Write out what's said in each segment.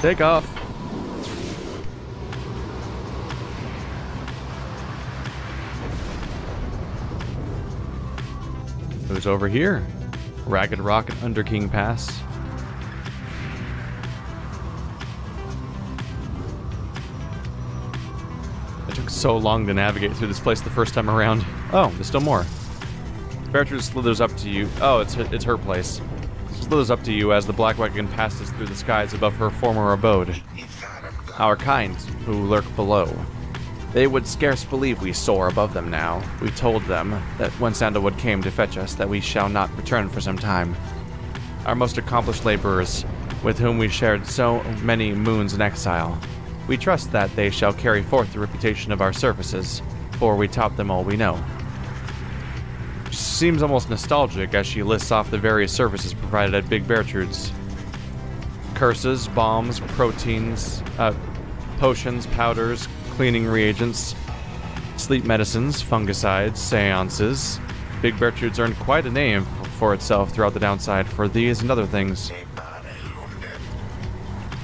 Take off. Who's over here? Ragged Rock and Underking Pass. It took so long to navigate through this place the first time around. Oh, there's still more. Bertrude slithers up to you. Oh, it's her, it's her place. Slithers up to you as the Black Wagon passes through the skies above her former abode. Our kind, who lurk below. They would scarce believe we soar above them now. We told them that when Sandalwood came to fetch us, that we shall not return for some time. Our most accomplished laborers, with whom we shared so many moons in exile. We trust that they shall carry forth the reputation of our services, for we taught them all we know. Seems almost nostalgic as she lists off the various services provided at Big Bertrude's. Curses, bombs, proteins, uh, potions, powders, cleaning reagents, sleep medicines, fungicides, seances. Big Bertrude's earned quite a name for itself throughout the downside for these and other things.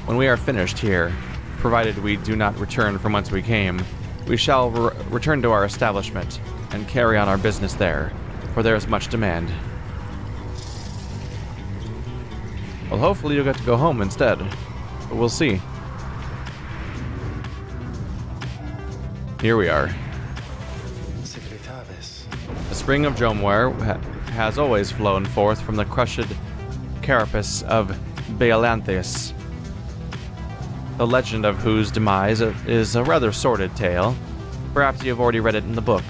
When we are finished here, provided we do not return from whence we came, we shall re- return to our establishment and carry on our business there, for there is much demand. Well, hopefully you'll get to go home instead, but we'll see. Here we are. The spring of Jomware ha- has always flown forth from the crushed carapace of Bealanthes, the legend of whose demise is a rather sordid tale. Perhaps you have already read it in the book.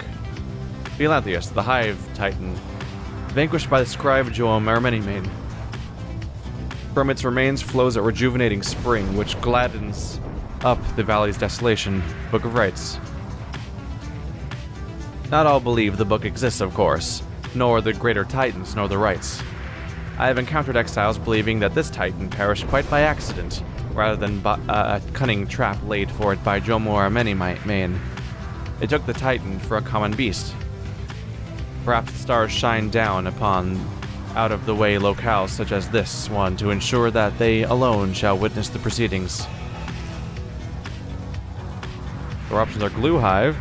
Bealanthes, the Hive Titan, vanquished by the scribe Joam Armenimane. From its remains flows a rejuvenating spring which gladdens up the valley's desolation. Book of Rites. Not all believe the book exists, of course, nor the greater titans, nor the rites. I have encountered exiles believing that this titan perished quite by accident, rather than by a cunning trap laid for it by Jomor Amenimane. It took the titan for a common beast. Perhaps the stars shine down upon out of the way locales such as this one to ensure that they alone shall witness the proceedings. Our options are Glue Hive,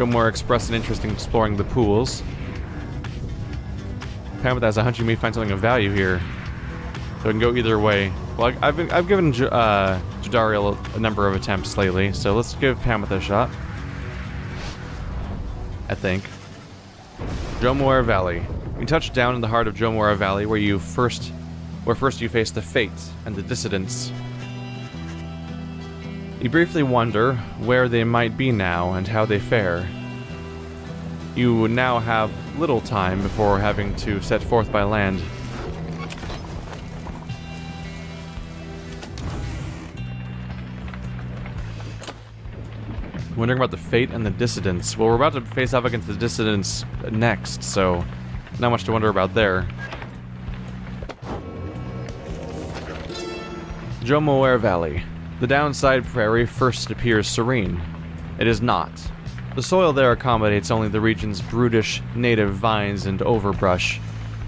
Gilmore expressed an interest in exploring the pools. Pamitha has a hunch you may find something of value here. So it can go either way. Well, I've, been, I've given uh, Jodariel a number of attempts lately, so let's give Pamitha a shot. I think. Jomora Valley. You touch down in the heart of Jomora Valley, where you first, where first you face the Fates and the Dissidents. You briefly wonder where they might be now and how they fare. You now have little time before having to set forth by land. Wondering about the fate and the dissidents. Well, we're about to face off against the dissidents next, so not much to wonder about there. Jomoer Valley. The downside prairie first appears serene. It is not. The soil there accommodates only the region's brutish native vines and overbrush.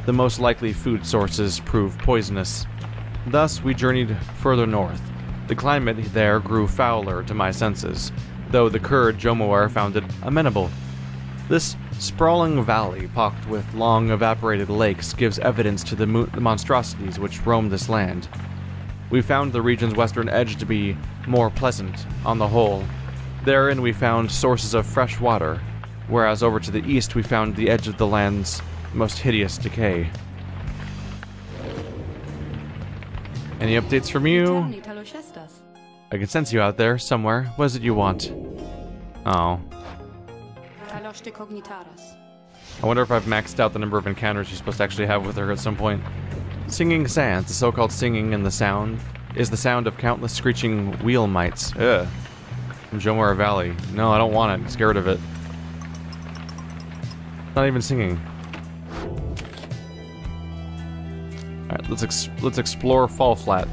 The most likely food sources prove poisonous. Thus, we journeyed further north. The climate there grew fouler to my senses, though the Kurd Jomawar found it amenable. This sprawling valley, pocked with long evaporated lakes, gives evidence to the mo- monstrosities which roam this land. We found the region's western edge to be more pleasant, on the whole. Therein we found sources of fresh water, whereas over to the east we found the edge of the land's most hideous decay. Any updates from you? I can sense you out there, somewhere. What is it you want? Oh. Talosh de Cognitaras. I wonder if I've maxed out the number of encounters you're supposed to actually have with her at some point. Singing sands, the so-called singing and the sound, is the sound of countless screeching wheel mites. Ugh. From Jomora Valley. No, I don't want it. I'm scared of it. Not even singing. Alright, let's ex- let's explore Fall Flat.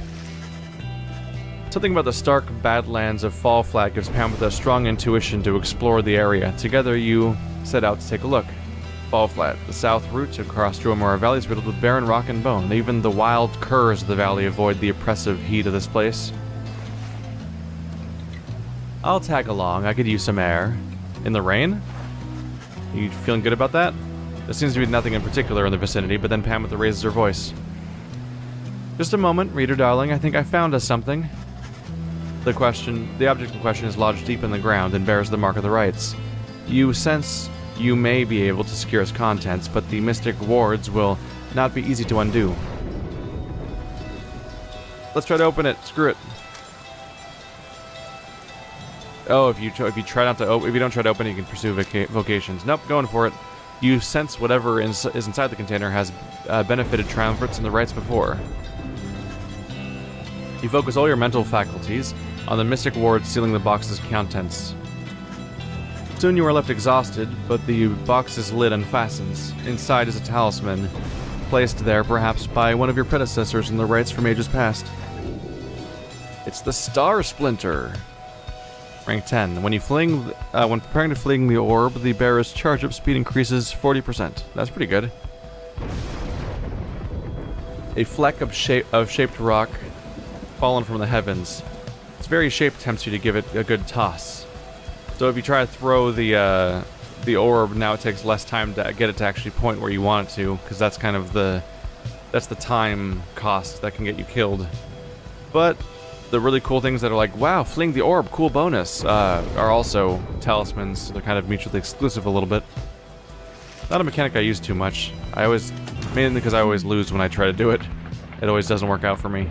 Something about the stark badlands of Fall Flat gives Pamitha a strong intuition to explore the area. Together, you set out to take a look. fall flat. The south route across Dromora Valley is riddled with barren rock and bone. Even the wild curs of the valley avoid the oppressive heat of this place. I'll tag along. I could use some air. In the rain? You feeling good about that? There seems to be nothing in particular in the vicinity, but then Pamitha raises her voice. Just a moment, reader darling. I think I found us something. The question, the object in question is lodged deep in the ground and bears the mark of the rites. You sense you may be able to secure its contents, but the mystic wards will not be easy to undo. Let's try to open it. Screw it. Oh, if you if you try not to if you don't try to open it, you can pursue voca- vocations. Nope, going for it. You sense whatever is, is inside the container has uh, benefited triumvirates and the rites before. You focus all your mental faculties on the mystic ward sealing the box's contents. Soon you are left exhausted, but the box's lid unfastens. Inside is a talisman, placed there perhaps by one of your predecessors in the rites from ages past. It's the Star Splinter. Rank 10. When you fling, uh, when preparing to fling the orb, the bearer's charge up speed increases 40%. That's pretty good. A fleck of, shape, of shaped rock fallen from the heavens. Its very shape tempts you to give it a good toss. So if you try to throw the uh, the orb, now it takes less time to get it to actually point where you want it to, because that's kind of the that's the time cost that can get you killed. But the really cool things that are like, wow, fling the orb, cool bonus, uh, are also talismans. So they're kind of mutually exclusive a little bit. Not a mechanic I use too much. I always, mainly because I always lose when I try to do it. It always doesn't work out for me.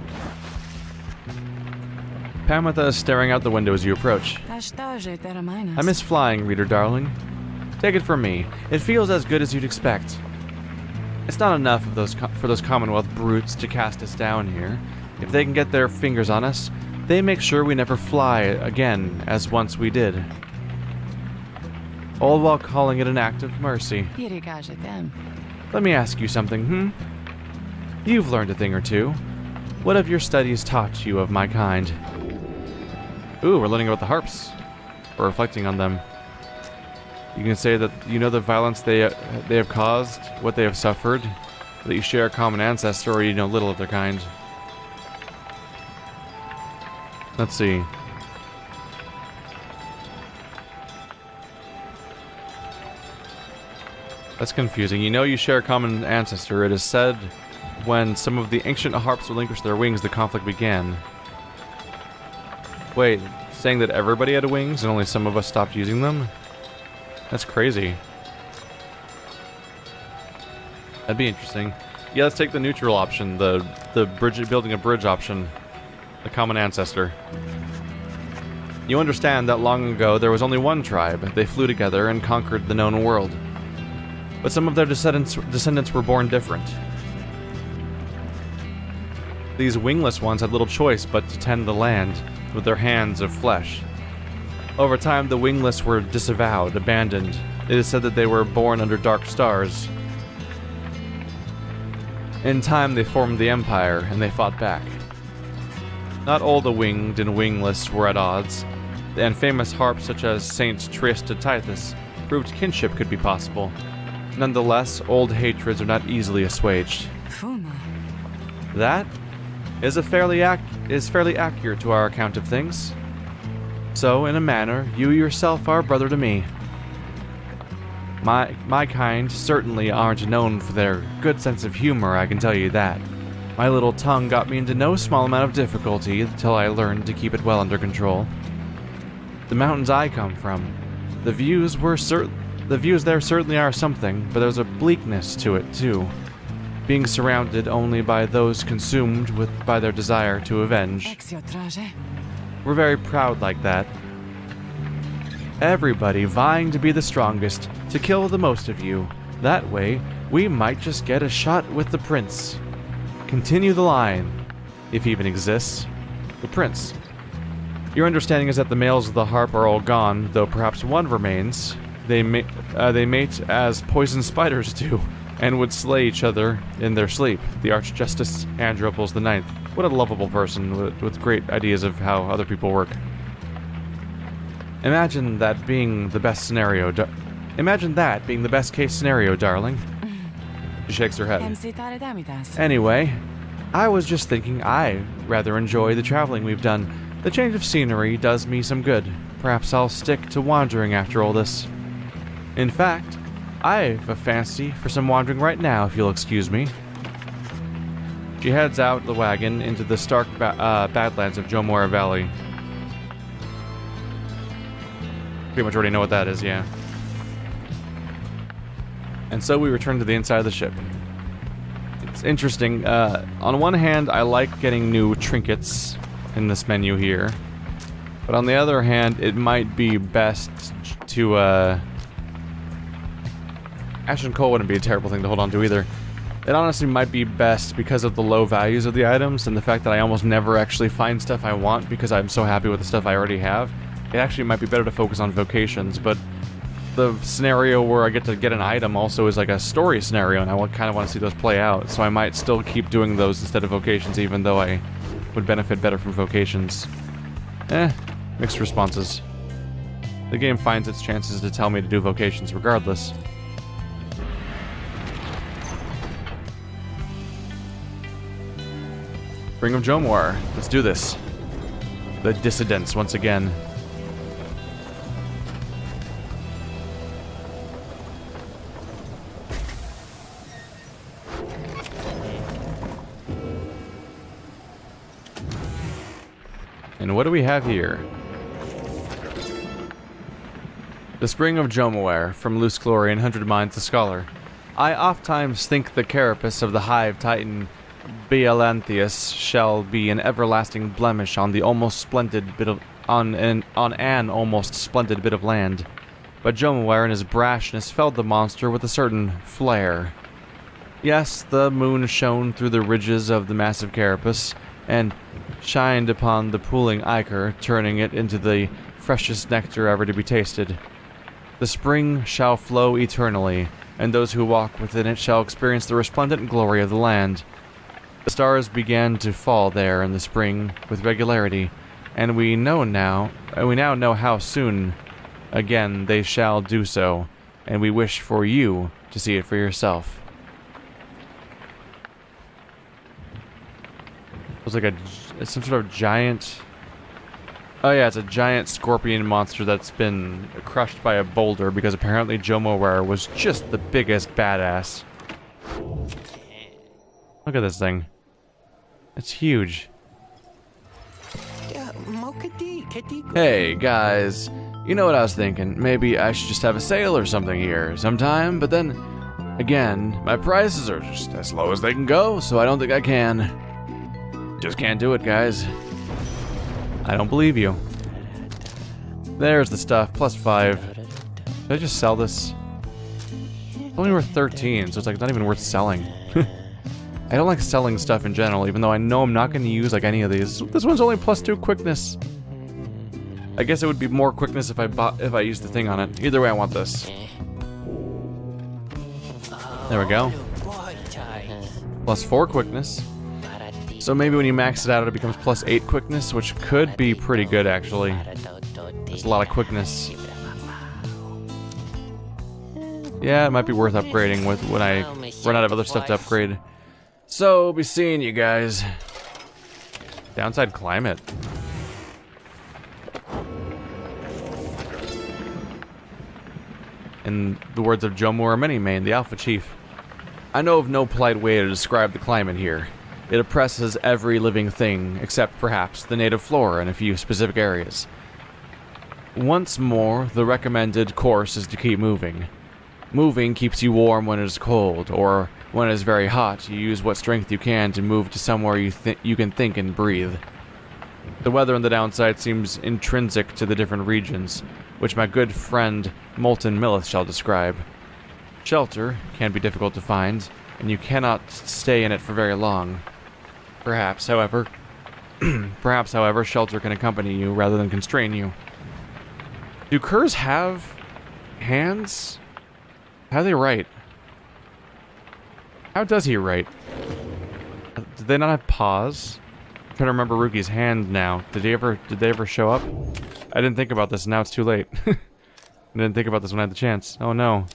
Pamitha is staring out the window as you approach. I miss flying, reader darling. Take it from me, it feels as good as you'd expect. It's not enough of those for those Commonwealth brutes to cast us down here. If they can get their fingers on us, they make sure we never fly again as once we did. All while calling it an act of mercy. Let me ask you something, hmm? You've learned a thing or two. What have your studies taught you of my kind? Ooh, we're learning about the harps. We're reflecting on them. You can say that you know the violence they uh, they have caused, what they have suffered, that you share a common ancestor, or you know little of their kind. Let's see. That's confusing. You know you share a common ancestor. It is said when some of the ancient harps relinquished their wings, the conflict began. Wait, saying that everybody had wings and only some of us stopped using them? That's crazy. That'd be interesting. Yeah, let's take the neutral option, the the bridge building a bridge option. The common ancestor. You understand that long ago there was only one tribe. They flew together and conquered the known world. But some of their descendants descendants were born different. These wingless ones had little choice but to tend the land with their hands of flesh. Over time, the wingless were disavowed, abandoned. It is said that they were born under dark stars. In time, they formed the Empire, and they fought back. Not all the winged and wingless were at odds, and famous harps such as Saint Triesta Tithys proved kinship could be possible. Nonetheless, old hatreds are not easily assuaged. Fuma. That is a fairly ac- is fairly accurate to our account of things. So, in a manner, you yourself are brother to me. My my kind certainly aren't known for their good sense of humor, I can tell you that. My little tongue got me into no small amount of difficulty until I learned to keep it well under control. The mountains I come from, the views were cer- the views there certainly are something, but there's a bleakness to it too being surrounded only by those consumed with by their desire to avenge. We're very proud like that. Everybody vying to be the strongest, to kill the most of you. That way, we might just get a shot with the prince. Continue the line, if he even exists. The prince. Your understanding is that the males of the harp are all gone, though perhaps one remains. They, ma- uh, they mate as poison spiders do and would slay each other in their sleep. The Archjustice the Ninth. What a lovable person with, with great ideas of how other people work. Imagine that being the best scenario. Imagine that being the best case scenario, darling. She shakes her head. Anyway, I was just thinking I rather enjoy the traveling we've done. The change of scenery does me some good. Perhaps I'll stick to wandering after all this. In fact, I've a fancy for some wandering right now, if you'll excuse me. She heads out the wagon into the stark ba- uh, badlands of Jomora Valley. Pretty much already know what that is, yeah. And so we return to the inside of the ship. It's interesting. Uh, on one hand, I like getting new trinkets in this menu here. But on the other hand, it might be best to, uh... Ashen Coal wouldn't be a terrible thing to hold on to either. It honestly might be best because of the low values of the items and the fact that I almost never actually find stuff I want because I'm so happy with the stuff I already have. It actually might be better to focus on vocations, but the scenario where I get to get an item also is like a story scenario, and I kind of want to see those play out. So I might still keep doing those instead of vocations, even though I would benefit better from vocations. Eh, mixed responses. The game finds its chances to tell me to do vocations regardless. Ring of Jomor. Let's do this. The dissidents once again. And what do we have here? The Spring of Jomoer, from Loose Glory and Hundred Minds the Scholar. I ofttimes think the carapace of the hive titan Bealanthius shall be an everlasting blemish on the almost splendid bit of on an on an almost splendid bit of land. But Jomaware in his brashness felled the monster with a certain flair. Yes, the moon shone through the ridges of the massive carapace, and shined upon the pooling ichor, turning it into the freshest nectar ever to be tasted. The spring shall flow eternally, and those who walk within it shall experience the resplendent glory of the land. The stars began to fall there in the spring with regularity, and we know now, we now know how soon again they shall do so, and we wish for you to see it for yourself. It was like a, some sort of giant. Oh yeah, it's a giant scorpion monster that's been crushed by a boulder because apparently Jomoware was just the biggest badass. Look at this thing. It's huge. Hey, guys. You know what I was thinking? Maybe I should just have a sale or something here sometime, but then, again, my prices are just as low as they can go, so I don't think I can. Just can't do it, guys. I don't believe you. There's the stuff, plus five. Did I just sell this? It's only worth 13, so it's like not even worth selling. I don't like selling stuff in general, even though I know I'm not going to use like any of these. This one's only plus two quickness. I guess it would be more quickness if I bought if I used the thing on it. Either way, I want this. There we go. Plus four quickness. So maybe when you max it out, it becomes plus eight quickness, which could be pretty good actually. There's a lot of quickness. Yeah, it might be worth upgrading with when I run out of other stuff to upgrade. So, be seeing you guys. Downside climate. In the words of Jomur Many the Alpha Chief, I know of no polite way to describe the climate here. It oppresses every living thing, except perhaps the native flora in a few specific areas. Once more, the recommended course is to keep moving. Moving keeps you warm when it is cold, or when it is very hot, you use what strength you can to move to somewhere you, you can think and breathe. The weather on the downside seems intrinsic to the different regions, which my good friend Molten Millith shall describe. Shelter can be difficult to find, and you cannot stay in it for very long. Perhaps, however, perhaps, however, shelter can accompany you rather than constrain you. Do curs have hands? How do they write? How does he write? Uh, did they not have paws? I'm trying to remember Rukey's hand now. Did he ever? Did they ever show up? I didn't think about this. Now it's too late. I didn't think about this when I had the chance. Oh no.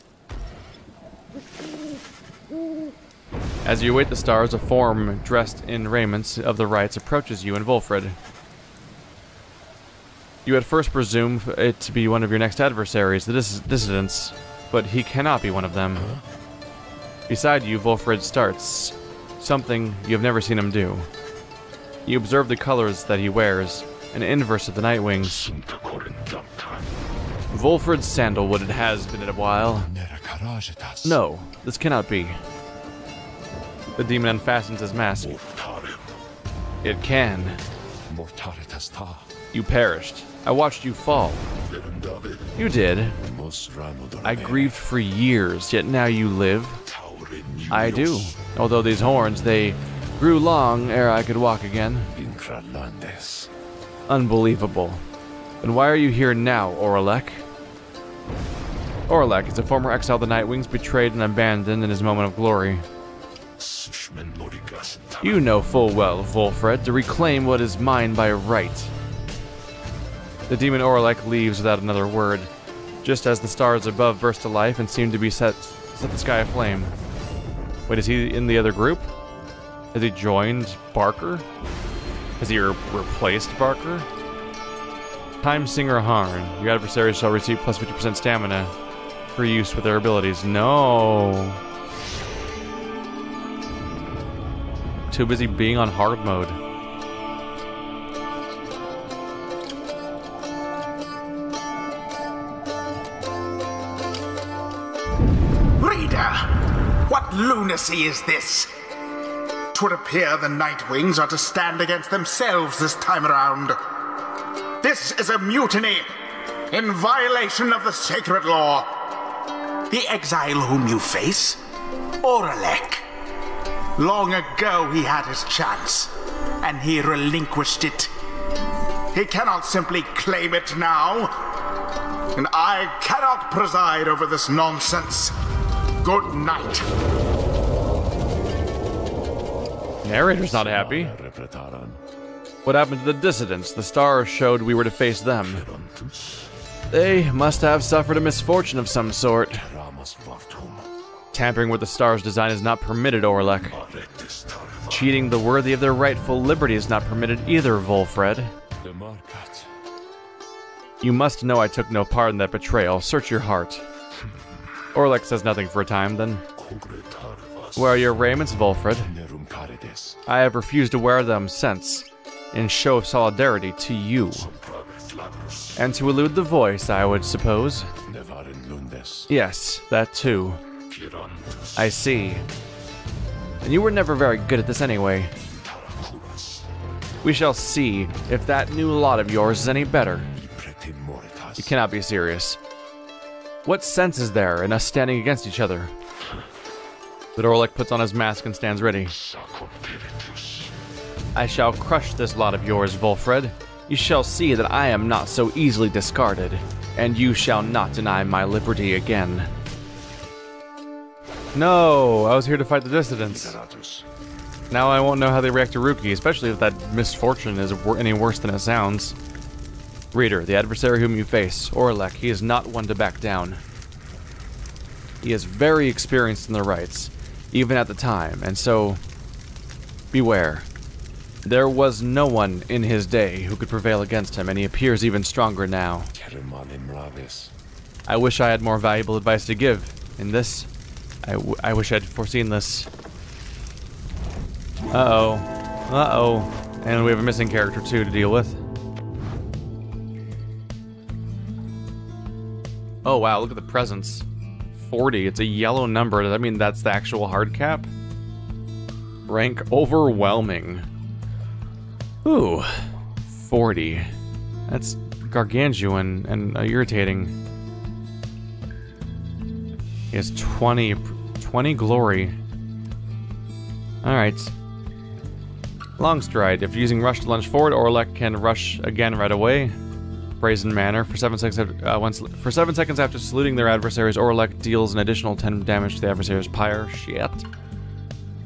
As you await the stars, a form dressed in raiments of the rites approaches you and Volfred. You at first presume it to be one of your next adversaries, the dis dissidents, but he cannot be one of them. Beside you, Volfred starts, something you have never seen him do. You observe the colors that he wears, an inverse of the Nightwings. Volfred's sandalwood it has been a while. No, this cannot be. The demon unfastens his mask. It can. You perished. I watched you fall. You did. I grieved for years, yet now you live. I do. Although these horns, they grew long ere I could walk again. Unbelievable. And why are you here now, Oralech? Oralech is a former exile the Nightwings betrayed and abandoned in his moment of glory. You know full well, Volfred, to reclaim what is mine by right. The demon Oralech leaves without another word, just as the stars above burst to life and seem to be set, set the sky aflame. Wait, is he in the other group? Has he joined Barker? Has he re replaced Barker? Time Singer Harn. Your adversaries shall receive plus 50% stamina for use with their abilities. No. Too busy being on hard mode. Lunacy is this? Twould appear the Nightwings are to stand against themselves this time around. This is a mutiny in violation of the sacred law. The exile whom you face, Oralech. Long ago he had his chance, and he relinquished it. He cannot simply claim it now. And I cannot preside over this nonsense. Good night. Narrator's not happy. What happened to the dissidents? The stars showed we were to face them. They must have suffered a misfortune of some sort. Tampering with the stars' design is not permitted, Oralech. Cheating the worthy of their rightful liberty is not permitted either, Volfred. You must know I took no part in that betrayal. Search your heart. Oralech says nothing for a time, then. Where are your raiments, Volfred? I have refused to wear them since, in show of solidarity to you. And to elude the voice, I would suppose. Yes, that too. I see. And you were never very good at this anyway. We shall see if that new lot of yours is any better. You cannot be serious. What sense is there in us standing against each other? But Oralech puts on his mask and stands ready. I shall crush this lot of yours, Volfred. You shall see that I am not so easily discarded, and you shall not deny my liberty again. No, I was here to fight the dissidents. Now I won't know how they react to Rukey, especially if that misfortune is any worse than it sounds. Reader, the adversary whom you face, Oralech, he is not one to back down. He is very experienced in the rites, even at the time, and so beware. There was no one in his day who could prevail against him, and he appears even stronger now. I wish I had more valuable advice to give. In this, I, I wish I'd foreseen this. Uh-oh. Uh-oh. And we have a missing character, too, to deal with. Oh, wow, look at the presents. 40. It's a yellow number. Does that mean that's the actual hard cap? Rank overwhelming. Ooh. 40. That's gargantuan and uh, irritating. He has 20, 20 glory. Alright. Long stride. If using rush to lunge forward, Oralech can rush again right away. Brazen manner. For seven seconds after, uh, once, for seven seconds after saluting their adversaries, Oralech deals an additional 10 damage to the adversary's pyre. Shit.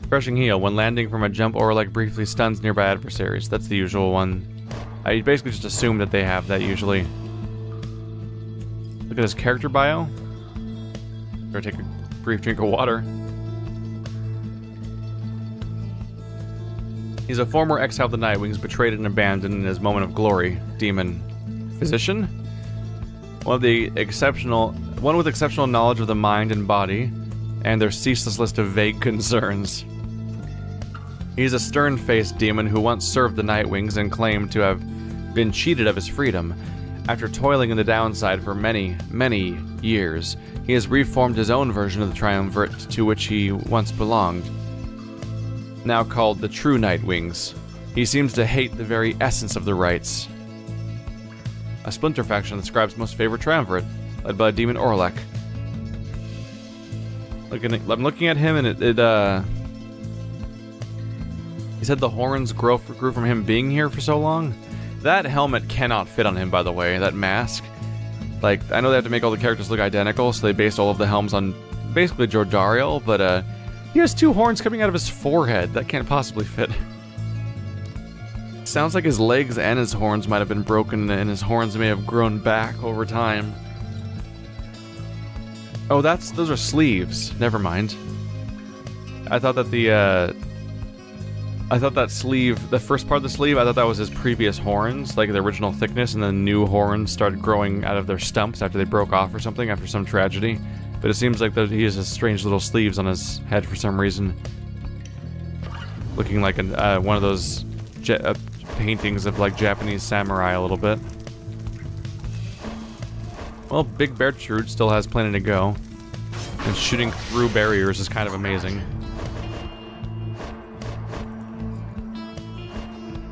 Crushing heal. When landing from a jump, Oralech briefly stuns nearby adversaries. That's the usual one. I basically just assume that they have that usually. Look at his character bio. Better take a brief drink of water. He's a former exile of the Nightwings, betrayed and abandoned in his moment of glory. Demon. Physician? One of the exceptional one with exceptional knowledge of the mind and body, and their ceaseless list of vague concerns. He's a stern-faced demon who once served the Nightwings and claimed to have been cheated of his freedom. After toiling in the downside for many, many years, he has reformed his own version of the Triumvirate to which he once belonged. Now called the True Nightwings, he seems to hate the very essence of the rites. A splinter faction the Scribe's most favorite Triumvirate, led by Demon Oralech. Looking at, I'm looking at him and it, it uh... He said the horns grow, grew from him being here for so long? That helmet cannot fit on him, by the way, that mask. Like, I know they have to make all the characters look identical, so they based all of the helms on basically Jodariel, but uh, he has two horns coming out of his forehead. That can't possibly fit. Sounds like his legs and his horns might have been broken, and his horns may have grown back over time. Oh, that's those are sleeves. Never mind. I thought that the uh, I thought that sleeve, the first part of the sleeve, I thought that was his previous horns, like the original thickness, and then new horns started growing out of their stumps after they broke off or something after some tragedy. But it seems like that he has strange little sleeves on his head for some reason, looking like an, uh, one of those uh, paintings of like Japanese samurai a little bit. Well, Big Bear Bertrude still has plenty to go, and shooting through barriers is kind of amazing.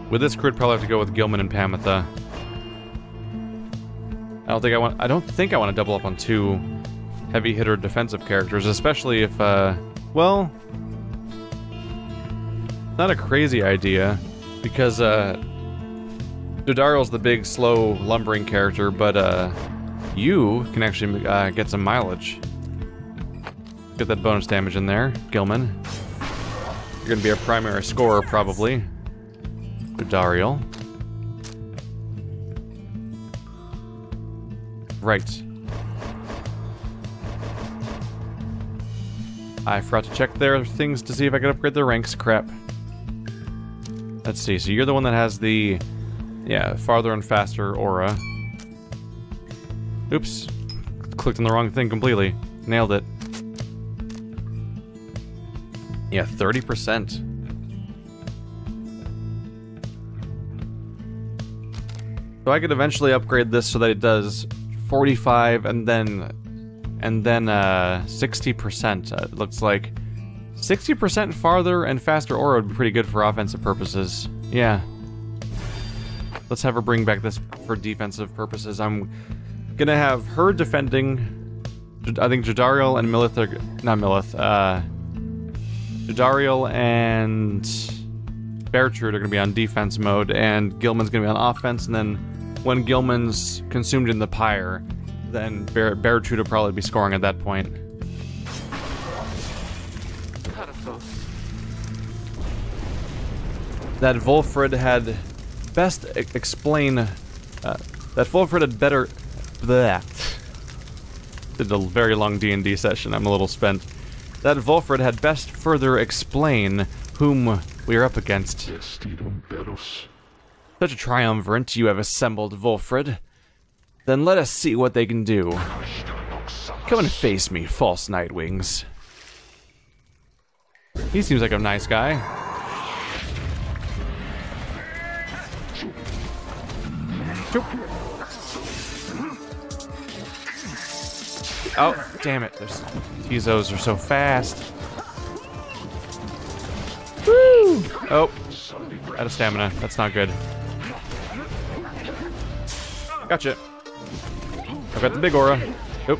With this crew, I'd probably have to go with Gilman and Pamitha. I don't think I want. I don't think I want to double up on two heavy hitter defensive characters, especially if, uh, well, not a crazy idea, because uh, Jodariel's the big, slow, lumbering character, but uh, you can actually uh, get some mileage. Get that bonus damage in there, Gilman. You're gonna be a primary scorer, probably. Dariel. Right. I forgot to check their things to see if I could upgrade their ranks. Crap. Let's see. So you're the one that has the, yeah, farther and faster aura. Oops. Clicked on the wrong thing completely. Nailed it. Yeah, 30%. So I could eventually upgrade this so that it does 45 and then and then uh 60%. Uh, it looks like 60% farther and faster aura would be pretty good for offensive purposes. Yeah. Let's have her bring back this for defensive purposes. I'm gonna have her defending. I think Jodariel and Milith are not Milith. Uh, Jodariel and Bertrude are gonna be on defense mode, and Gilman's gonna be on offense, and then when Gilman's consumed in the pyre, then Bar Bertrude will probably be scoring at that point. That Volfred had best e explain... Uh, that Volfred had better... That Did a very long D&D session, I'm a little spent. That Volfred had best further explain whom we are up against. Such a triumvirate you have assembled, Volfred. Then let us see what they can do. Come and face me, false Nightwings. He seems like a nice guy. Oh, damn it. There's Tizos are so fast. Woo! Oh, out of stamina. That's not good. Gotcha. I've got the big aura. Oop.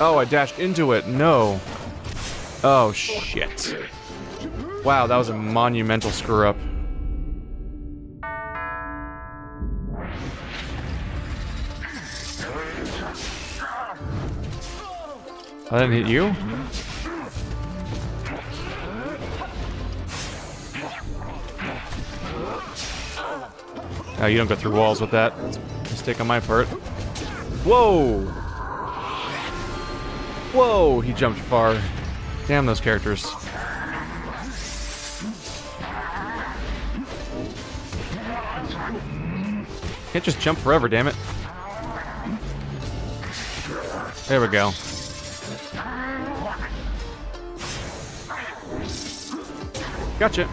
Oh, I dashed into it. No. Oh, shit. Wow, that was a monumental screw up. I didn't hit you? Oh, you don't go through walls with that. Mistake on my part. Whoa! Whoa, he jumped far. Damn those characters. Can't just jump forever, damn it. There we go. Gotcha.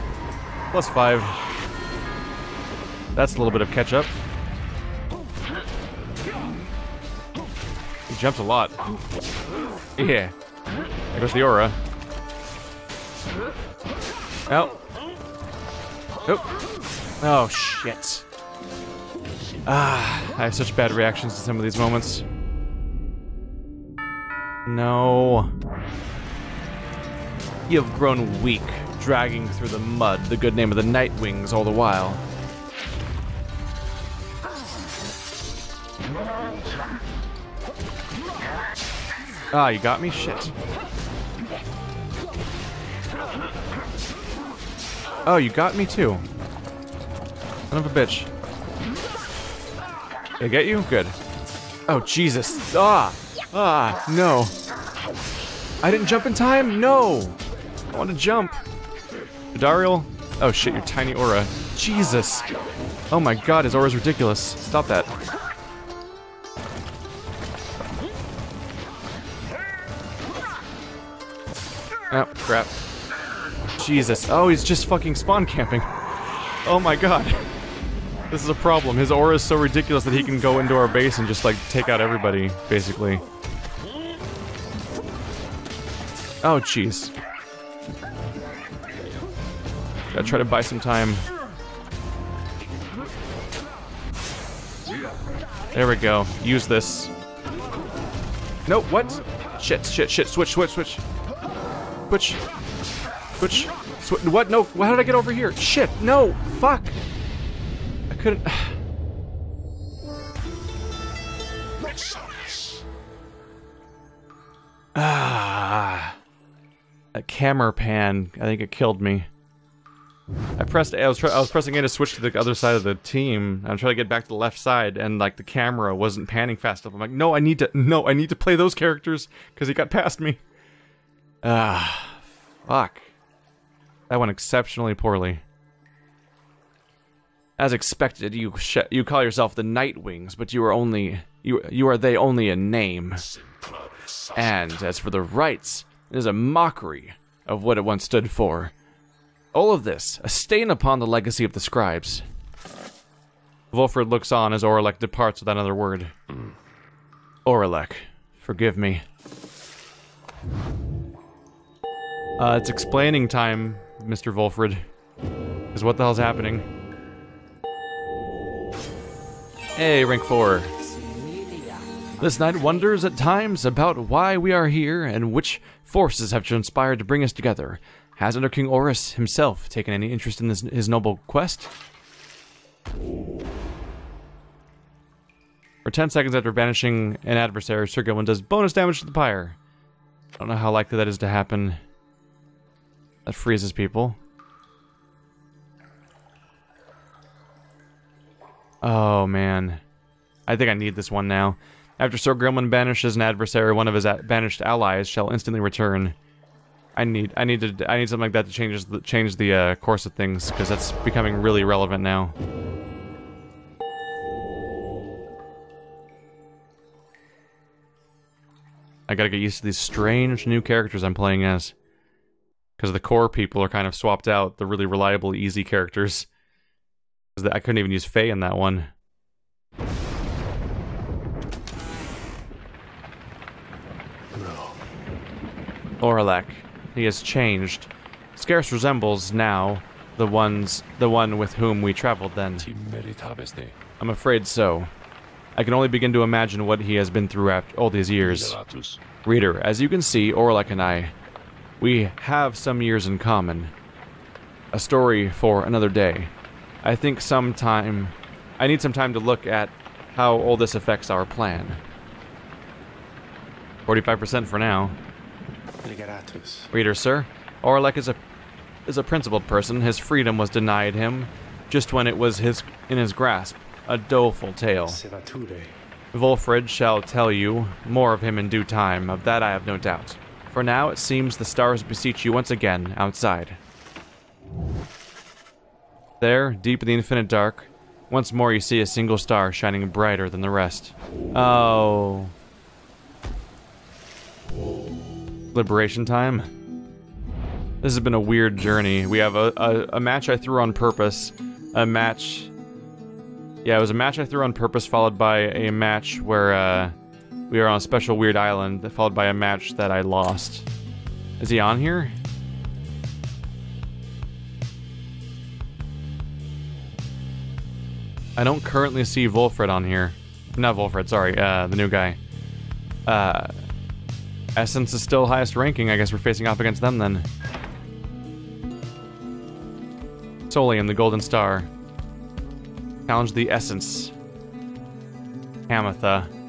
Plus five. That's a little bit of catch up. He jumps a lot. Yeah. There goes the aura. Oh. Oh. Oh, shit. Ah, I have such bad reactions to some of these moments. No. You have grown weak, dragging through the mud the good name of the Nightwings all the while. Ah, you got me? Shit. Oh, you got me too. Son of a bitch. Did I get you? Good. Oh, Jesus. Ah! Ah, no. I didn't jump in time? No! I want to jump. Dariel? Oh shit, your tiny aura. Jesus! Oh my god, his aura's ridiculous. Stop that. Oh, crap. Jesus. Oh, he's just fucking spawn camping. Oh my god. This is a problem. His aura is so ridiculous that he can go into our base and just, like, take out everybody, basically. Oh, jeez. Gotta try to buy some time. There we go. Use this. No, what? Shit, shit, shit. Switch, switch, switch. Switch. Switch. Switch. What? No. How did I get over here? Shit. No. Fuck. Couldn't. Ah. That camera pan. I think it killed me. I pressed. I was. I was pressing A to switch to the other side of the team. I'm trying to get back to the left side, and like the camera wasn't panning fast enough. I'm like, no, I need to. No, I need to play those characters because he got past me. Ah, fuck. That went exceptionally poorly. As expected, you you call yourself the Nightwings, but you are only you you are they only a name. And as for the rights, it is a mockery of what it once stood for. All of this, a stain upon the legacy of the scribes. Volfred looks on as Oralech departs without another word. Oralech, forgive me. Uh, it's explaining time, Mr. Volfred. Is what the hell's happening? Hey, rank 4. This knight wonders at times about why we are here and which forces have conspired to bring us together. Has Under King Oris himself taken any interest in this, his noble quest? For 10 seconds after banishing an adversary, Sir Gilman does bonus damage to the pyre. I don't know how likely that is to happen. That freezes people. Oh, man. I think I need this one now. After Sir Gilman banishes an adversary, one of his banished allies shall instantly return. I need, I need to, I need something like that to change the change the uh, course of things because that's becoming really relevant now. I gotta get used to these strange new characters I'm playing as. Because the core people are kind of swapped out, the really reliable, easy characters. Because I couldn't even use Faye in that one. Oralech. He has changed. Scarce resembles now the ones the one with whom we traveled then. I'm afraid so. I can only begin to imagine what he has been through after all these years. Reader, as you can see, Oralech and I, we have some years in common. A story for another day. I think some time... I need some time to look at how all this affects our plan. 45% for now. Reader, sir, Oralech is a is a principled person. His freedom was denied him just when it was his in his grasp, a doleful tale. Volfred shall tell you more of him in due time, of that I have no doubt. For now, it seems the stars beseech you once again outside. There, deep in the infinite dark, once more you see a single star shining brighter than the rest. Oh. Liberation time? This has been a weird journey. We have a, a, a match I threw on purpose, a match yeah, it was a match I threw on purpose, followed by a match where uh, we were on a special weird island, followed by a match that I lost. Is he on here? I don't currently see Volfred on here. Not Volfred, sorry, uh, the new guy. Uh, Essence is still highest ranking. I guess we're facing off against them then. Solium, the Golden Star. Challenge the Essence. Tamitha.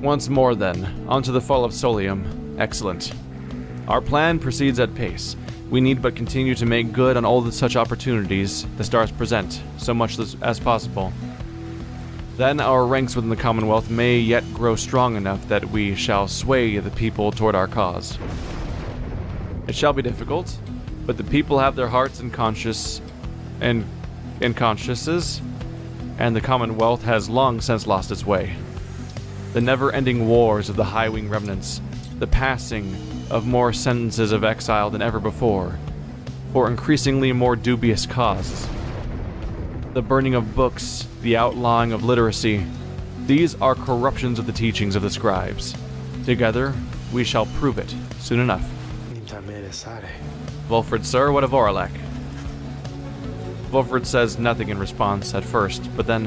Once more then, onto the fall of Solium. Excellent. Our plan proceeds at pace. We need but continue to make good on all the such opportunities the stars present, so much as, possible. Then our ranks within the Commonwealth may yet grow strong enough that we shall sway the people toward our cause. It shall be difficult, but the people have their hearts and conscious and and consciences, and the Commonwealth has long since lost its way. The never-ending wars of the High-Wing remnants, the passing of more sentences of exile than ever before, for increasingly more dubious causes, the burning of books, the outlawing of literacy, these are corruptions of the teachings of the scribes. Together, we shall prove it soon enough. Volfred, sir, what of Oralech? Volfred says nothing in response at first, but then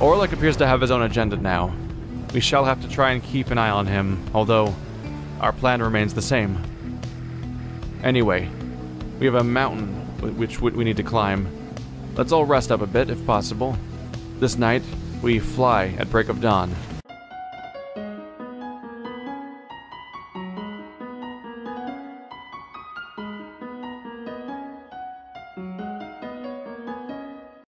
Oralech appears to have his own agenda now. We shall have to try and keep an eye on him, although our plan remains the same. Anyway, we have a mountain which we need to climb. Let's all rest up a bit, if possible. This night, we fly at break of dawn.